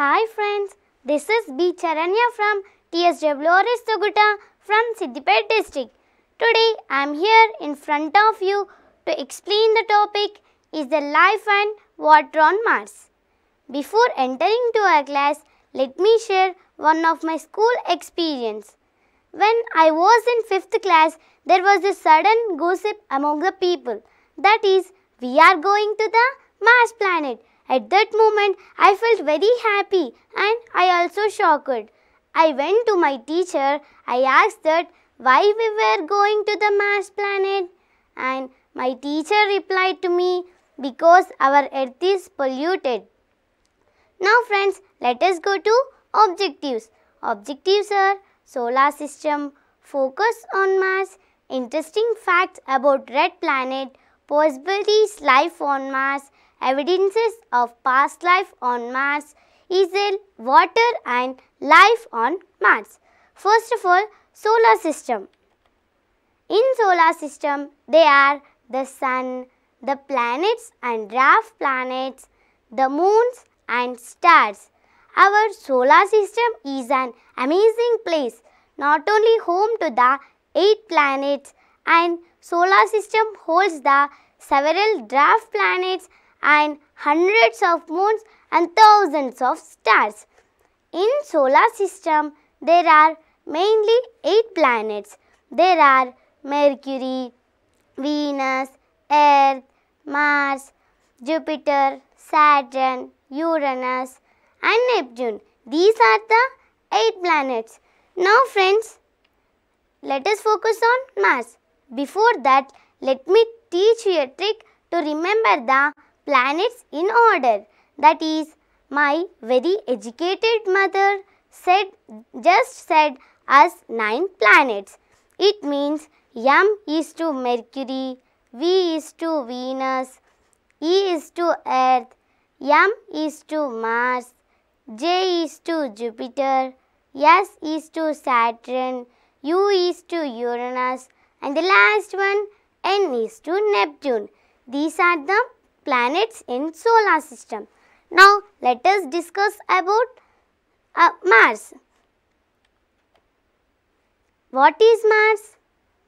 Hi friends, this is B. Charanya from TSWRS Togutta from Siddipet district. Today I am here in front of you to explain the topic is the life and water on Mars. Before entering to our class, let me share one of my school experience. When I was in 5th class, there was a sudden gossip among the people. That is, we are going to the Mars planet. At that moment, I felt very happy and I also shocked. I went to my teacher. I asked that why we were going to the Mars planet. And my teacher replied to me, because our earth is polluted. Now friends, let us go to objectives. Objectives are solar system, focus on Mars, interesting facts about red planet, possibilities life on Mars, evidences of past life on Mars, is there water and life on Mars. First of all, solar system. In solar system, they are the sun, the planets and dwarf planets, the moons and stars. Our solar system is an amazing place, not only home to the eight planets and solar system holds the several dwarf planets and hundreds of moons and thousands of stars. In solar system there are mainly eight planets. There are Mercury, Venus, Earth, Mars, Jupiter, Saturn, Uranus and Neptune. These are the eight planets. Now friends, let us focus on Mars. Before that, let me teach you a trick to remember the planets in order. That is, my very educated mother said just said us nine planets. It means M is to Mercury, V is to Venus, E is to Earth, M is to Mars, J is to Jupiter, S is to Saturn, U is to Uranus and the last one N is to Neptune. These are the planets in solar system. Now let us discuss about uh, Mars. What is Mars?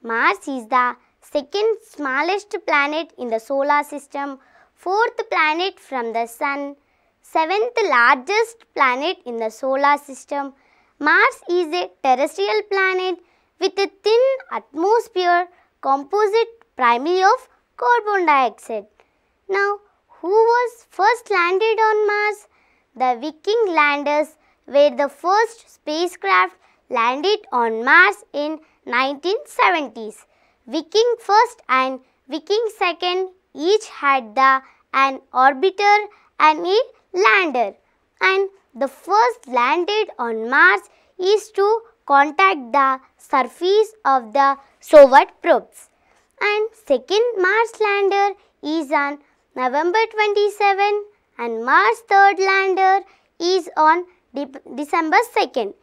Mars is the second smallest planet in the solar system, fourth planet from the sun, seventh largest planet in the solar system. Mars is a terrestrial planet with a thin atmosphere composite primarily of carbon dioxide. Now, who was first landed on Mars? The Viking landers were the first spacecraft landed on Mars in 1970s. Viking first and Viking second each had the an orbiter and a lander and the first landed on Mars is to contact the surface of the Soviet probes and second Mars lander is on November 27 and Mars third lander is on De December 2nd.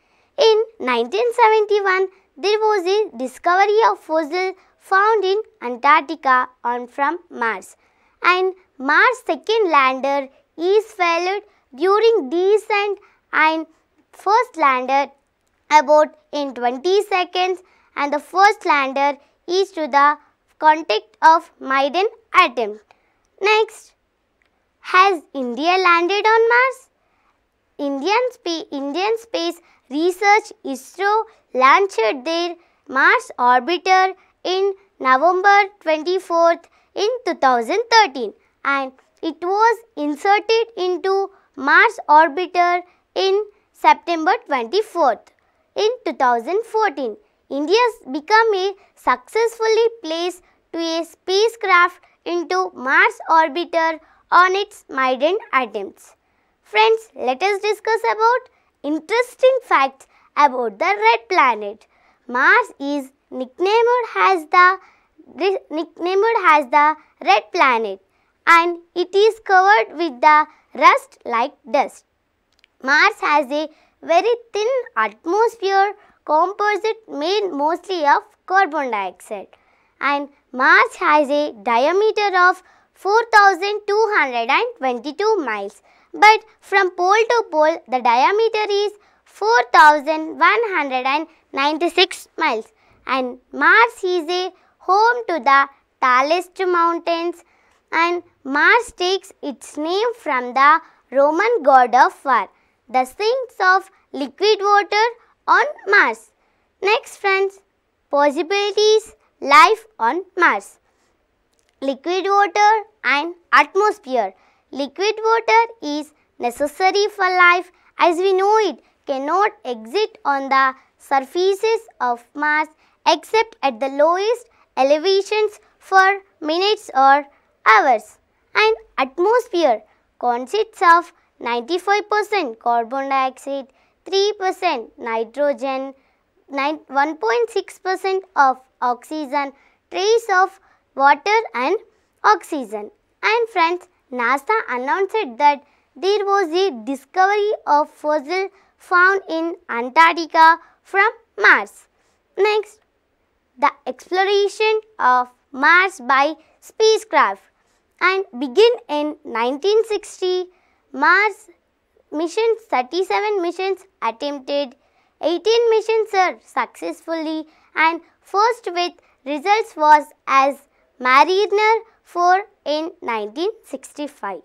In 1971, there was a discovery of fossil found in Antarctica on from Mars and Mars second lander is failed during descent and first lander about in 20 seconds and the first lander is to the contact of maiden attempt. Next, has India landed on Mars? Indian, Spa Indian Space Research ISRO launched their Mars orbiter in November 24th in 2013 and it was inserted into Mars orbiter in September 24th in 2014. India became a successfully placed to a spacecraft into Mars orbiter on its maiden attempts. Friends, let us discuss about interesting facts about the red planet. Mars is nicknamed as the nicknamed as the red planet and it is covered with the rust like dust. Mars has a very thin atmosphere composite made mostly of carbon dioxide and Mars has a diameter of 4222 miles but from pole to pole the diameter is 4196 miles and Mars is a home to the tallest mountains and Mars takes its name from the Roman god of war, the saints of liquid water on Mars. Next friends, possibilities life on Mars. Liquid water and atmosphere. Liquid water is necessary for life as we know it cannot exist on the surfaces of Mars except at the lowest elevations for minutes or hours. And atmosphere consists of 95% carbon dioxide, 3% nitrogen, 1.6% of oxygen, trace of water and oxygen. And friends, NASA announced that there was a discovery of fossil found in Antarctica from Mars. Next, the exploration of Mars by spacecraft and begin in 1960 Mars missions 37 missions attempted 18 missions are successfully and first with results was as Mariner 4 in 1965.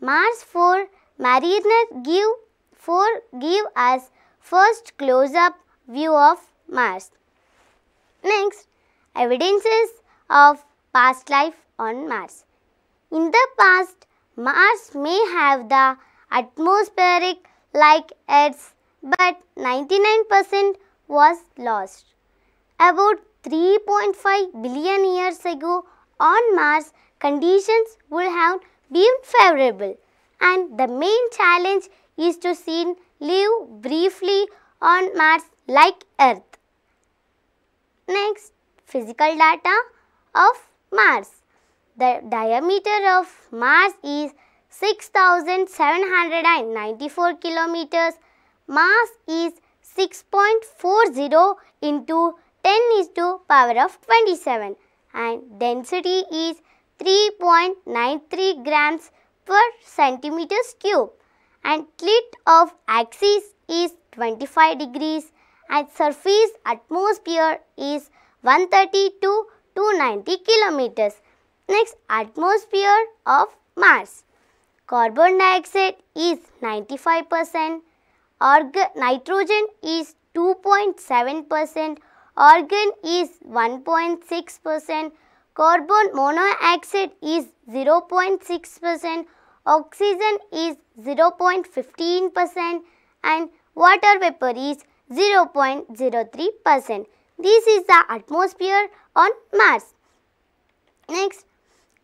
Mars 4 Mariner give 4 give us first close-up view of Mars. Next, evidences of past life on Mars. In the past, Mars may have the atmospheric like Earth's, but 99% was lost. About 3.5 billion years ago, on Mars, conditions would have been favorable, and the main challenge is to see live briefly on Mars like Earth. Next, physical data of Mars. The diameter of Mars is 6794 kilometers. Mass is 6.40 into 10 is to power of 27 and density is 3.93 grams per centimeters cube and tilt of axis is 25 degrees and surface atmosphere is 130 to 290 kilometers. Next, atmosphere of Mars. Carbon dioxide is 95%, or nitrogen is 2.7%, argon is 1.6%, carbon monoxide is 0.6%, oxygen is 0.15% and water vapor is 0.03%. This is the atmosphere on Mars. Next,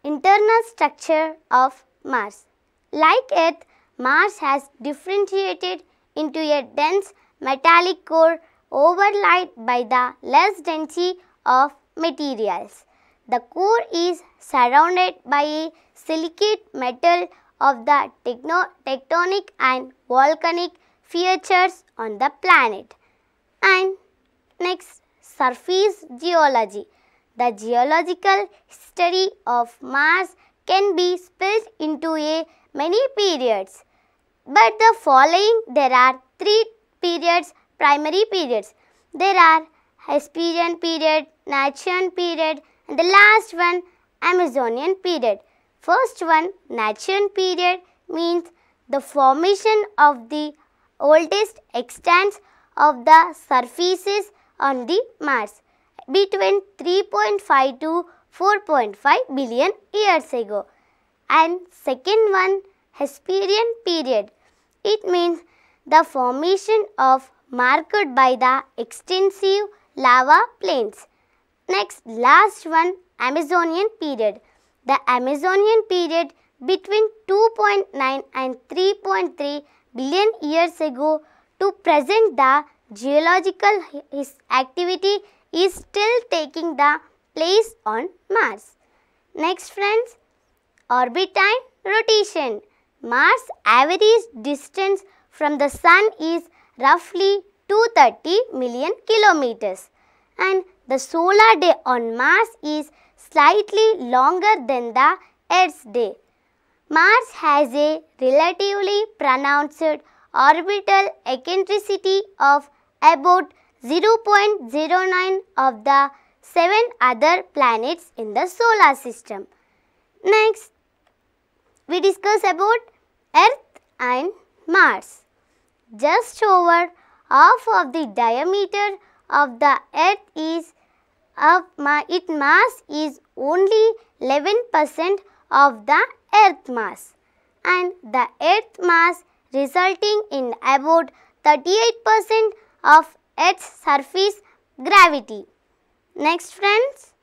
internal structure of Mars. Like Earth, Mars has differentiated into a dense metallic core overlaid by the less density of materials. The core is surrounded by a silicate metal of the tectonic and volcanic features on the planet. And next, surface geology. The geological history of Mars can be split into a many periods. But the following there are three periods, primary periods. There are Hesperian period, Noachian period and the last one Amazonian period. First one Noachian period means the formation of the oldest extents of the surfaces on the Mars between 3.5 to 4.5 billion years ago. And second one Hesperian period. It means the formation of marked by the extensive lava plains. Next last one Amazonian period. The Amazonian period between 2.9 and 3.3 billion years ago to present the geological activity is still taking the place on Mars. Next friends, orbit and rotation. Mars average distance from the Sun is roughly 230 million kilometers and the solar day on Mars is slightly longer than the Earth's day. Mars has a relatively pronounced orbital eccentricity of about 0.09 of the seven other planets in the solar system. Next, we discuss about Earth and Mars. Just over half of the diameter of the Earth is of its mass is only 11% of the Earth mass and the Earth mass resulting in about 38% of Earth's surface gravity. Next friends,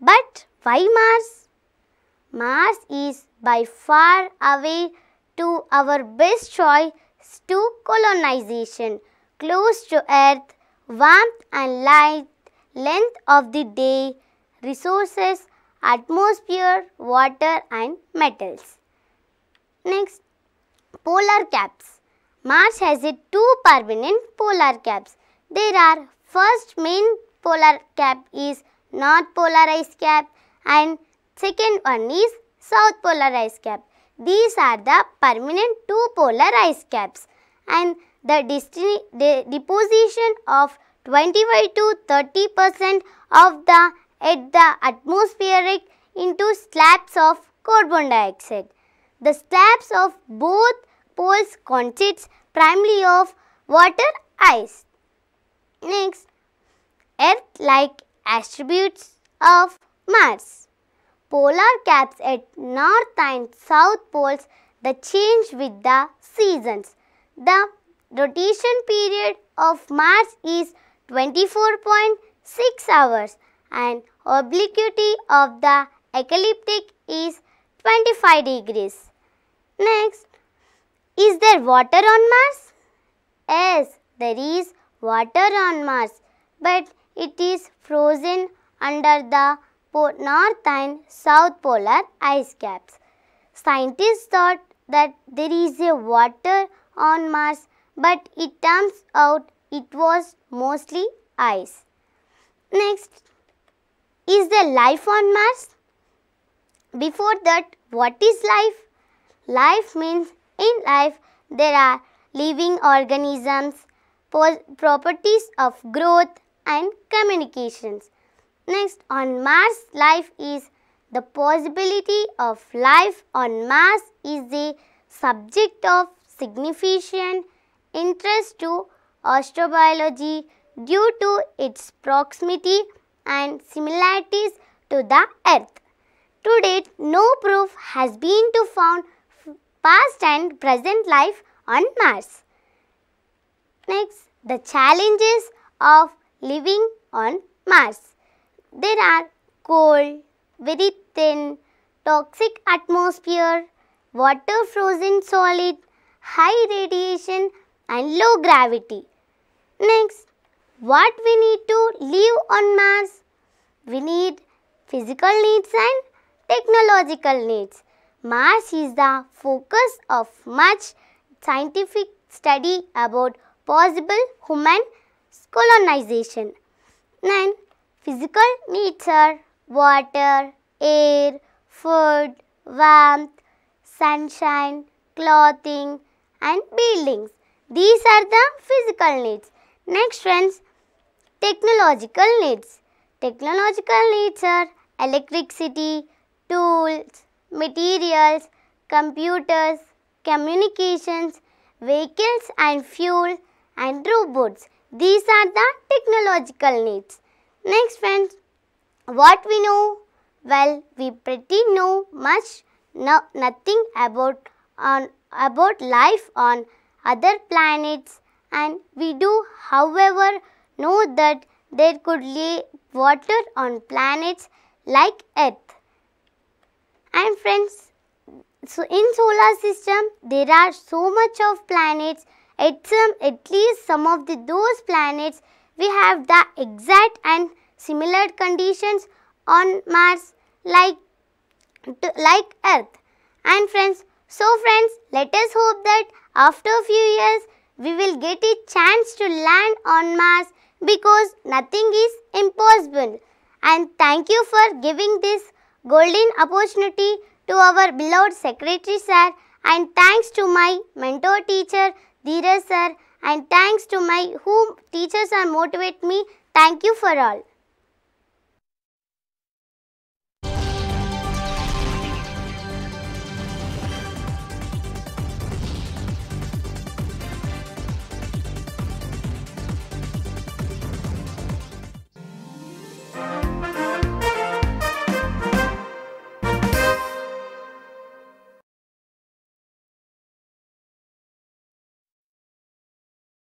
but why Mars? Mars is by far away to our best choice to colonization, close to Earth, warmth and light, length of the day, resources, atmosphere, water and metals. Next, polar caps. Mars has a two permanent polar caps. There are first main polar cap is north polar ice cap and second one is south polar ice cap. These are the permanent two polar ice caps and the, deposition of 25 to 30 percent of the at the atmospheric into slabs of carbon dioxide. The slabs of both poles consists primarily of water ice. Next, Earth-like attributes of Mars. Polar caps at north and south poles that change with the seasons. The rotation period of Mars is 24.6 hours and obliquity of the ecliptic is 25 degrees. Next, is there water on Mars? Yes, there is water on Mars, but it is frozen under the north and south polar ice caps. Scientists thought that there is a water on Mars, but it turns out it was mostly ice. Next, is there life on Mars? Before that, what is life? Life means in life there are living organisms, properties of growth and communications. Next, on Mars, life is the possibility of life on Mars is the subject of significant interest to astrobiology due to its proximity and similarities to the earth. To date, no proof has been to found past and present life on Mars. Next, the challenges of living on Mars. There are cold, very thin, toxic atmosphere, water frozen solid, high radiation and low gravity. Next, what we need to live on Mars? We need physical needs and technological needs. Mars is the focus of much scientific study about possible human colonization. Then physical needs are water, air, food, warmth, sunshine, clothing and buildings. These are the physical needs. Next friends, Technological needs. Technological needs are electricity, tools, materials, computers, communications, vehicles and fuel and robots. These are the technological needs. Next friends, what we know? Well, we pretty know much no, nothing about on about life on other planets and we do however know that there could be water on planets like Earth. And friends, so in solar system there are so much of planets at some at least some of the those planets we have the exact and similar conditions on Mars like to, like Earth. And friends, so friends, let us hope that after a few years we will get a chance to land on Mars because nothing is impossible. And thank you for giving this golden opportunity to our beloved secretary sir and thanks to my mentor teacher Dheeraj sir and thanks to my whom teachers are motivate me. Thank you for all.